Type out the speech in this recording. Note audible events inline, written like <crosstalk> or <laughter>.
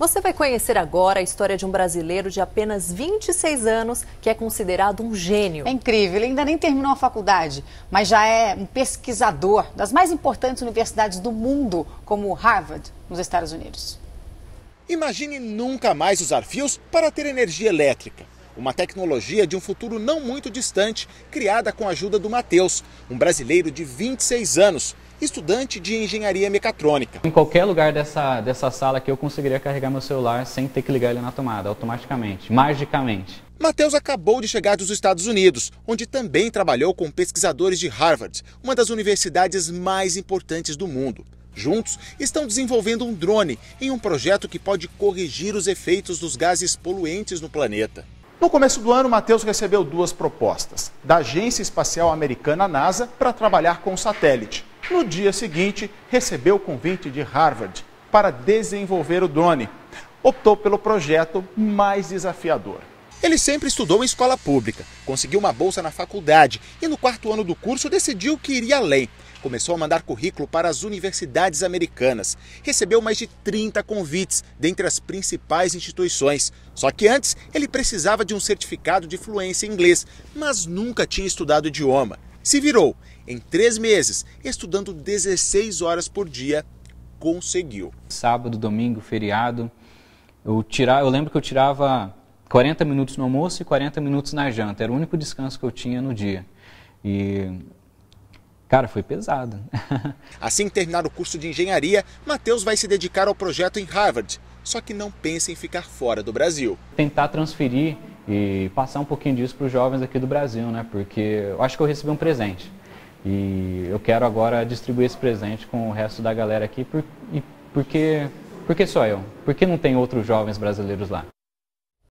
Você vai conhecer agora a história de um brasileiro de apenas 26 anos que é considerado um gênio. É incrível, ele ainda nem terminou a faculdade, mas já é um pesquisador das mais importantes universidades do mundo, como Harvard, nos Estados Unidos. Imagine nunca mais usar fios para ter energia elétrica. Uma tecnologia de um futuro não muito distante, criada com a ajuda do Matheus, um brasileiro de 26 anos, estudante de engenharia mecatrônica. Em qualquer lugar dessa, dessa sala aqui eu conseguiria carregar meu celular sem ter que ligar ele na tomada, automaticamente, magicamente. Matheus acabou de chegar dos Estados Unidos, onde também trabalhou com pesquisadores de Harvard, uma das universidades mais importantes do mundo. Juntos, estão desenvolvendo um drone em um projeto que pode corrigir os efeitos dos gases poluentes no planeta. No começo do ano, Matheus recebeu duas propostas, da Agência Espacial Americana NASA para trabalhar com o satélite no dia seguinte, recebeu o convite de Harvard para desenvolver o drone. Optou pelo projeto mais desafiador. Ele sempre estudou em escola pública, conseguiu uma bolsa na faculdade e no quarto ano do curso decidiu que iria além. Começou a mandar currículo para as universidades americanas. Recebeu mais de 30 convites dentre as principais instituições. Só que antes ele precisava de um certificado de fluência em inglês, mas nunca tinha estudado idioma. Se virou. Em três meses, estudando 16 horas por dia, conseguiu. Sábado, domingo, feriado, eu, tirava, eu lembro que eu tirava 40 minutos no almoço e 40 minutos na janta. Era o único descanso que eu tinha no dia. E Cara, foi pesado. <laughs> assim que terminar o curso de engenharia, Matheus vai se dedicar ao projeto em Harvard. Só que não pensa em ficar fora do Brasil. Tentar transferir e passar um pouquinho disso para os jovens aqui do Brasil, né? Porque eu acho que eu recebi um presente. E eu quero agora distribuir esse presente com o resto da galera aqui, por, e porque, porque só eu? Porque não tem outros jovens brasileiros lá?